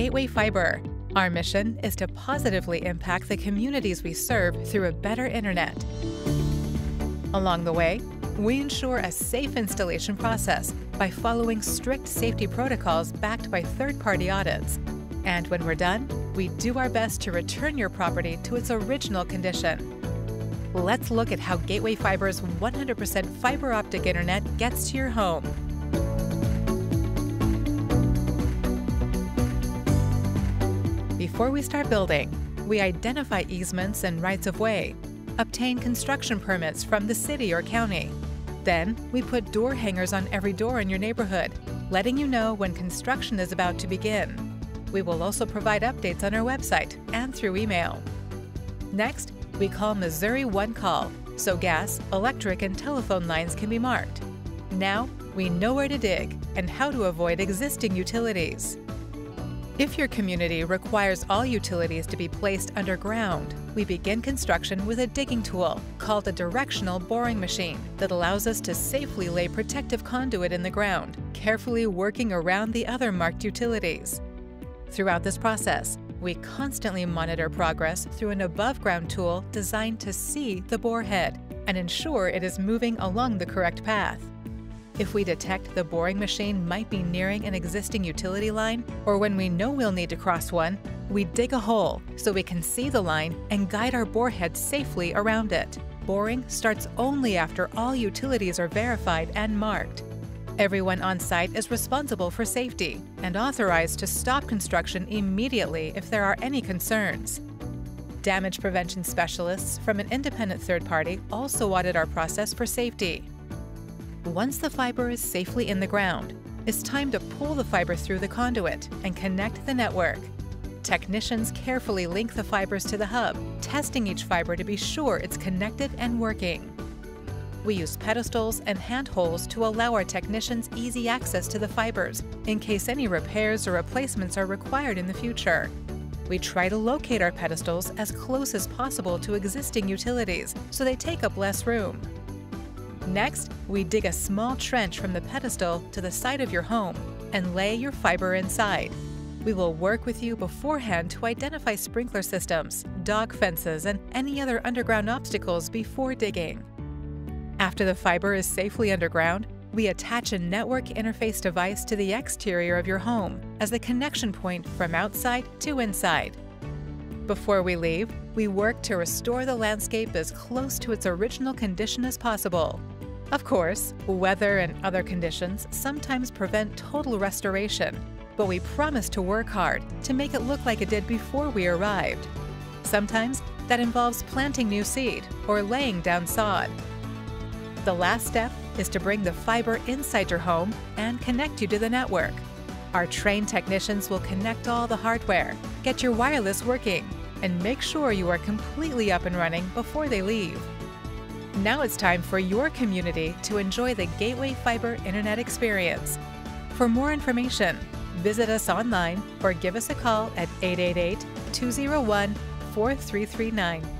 Gateway Fiber. Our mission is to positively impact the communities we serve through a better internet. Along the way, we ensure a safe installation process by following strict safety protocols backed by third-party audits. And when we're done, we do our best to return your property to its original condition. Let's look at how Gateway Fiber's 100% fiber optic internet gets to your home. Before we start building, we identify easements and rights of way, obtain construction permits from the city or county. Then, we put door hangers on every door in your neighborhood, letting you know when construction is about to begin. We will also provide updates on our website and through email. Next, we call Missouri One Call, so gas, electric, and telephone lines can be marked. Now, we know where to dig and how to avoid existing utilities. If your community requires all utilities to be placed underground, we begin construction with a digging tool called a directional boring machine that allows us to safely lay protective conduit in the ground, carefully working around the other marked utilities. Throughout this process, we constantly monitor progress through an above-ground tool designed to see the bore head and ensure it is moving along the correct path. If we detect the boring machine might be nearing an existing utility line, or when we know we'll need to cross one, we dig a hole so we can see the line and guide our borehead safely around it. Boring starts only after all utilities are verified and marked. Everyone on site is responsible for safety and authorized to stop construction immediately if there are any concerns. Damage prevention specialists from an independent third party also audit our process for safety. Once the fiber is safely in the ground, it's time to pull the fiber through the conduit and connect the network. Technicians carefully link the fibers to the hub, testing each fiber to be sure it's connected and working. We use pedestals and handholds to allow our technicians easy access to the fibers in case any repairs or replacements are required in the future. We try to locate our pedestals as close as possible to existing utilities so they take up less room. Next, we dig a small trench from the pedestal to the side of your home and lay your fiber inside. We will work with you beforehand to identify sprinkler systems, dog fences, and any other underground obstacles before digging. After the fiber is safely underground, we attach a network interface device to the exterior of your home as the connection point from outside to inside. Before we leave, we work to restore the landscape as close to its original condition as possible. Of course, weather and other conditions sometimes prevent total restoration, but we promise to work hard to make it look like it did before we arrived. Sometimes that involves planting new seed or laying down sod. The last step is to bring the fiber inside your home and connect you to the network. Our trained technicians will connect all the hardware, get your wireless working, and make sure you are completely up and running before they leave. Now it's time for your community to enjoy the Gateway Fiber Internet experience. For more information, visit us online or give us a call at 888 201 4339.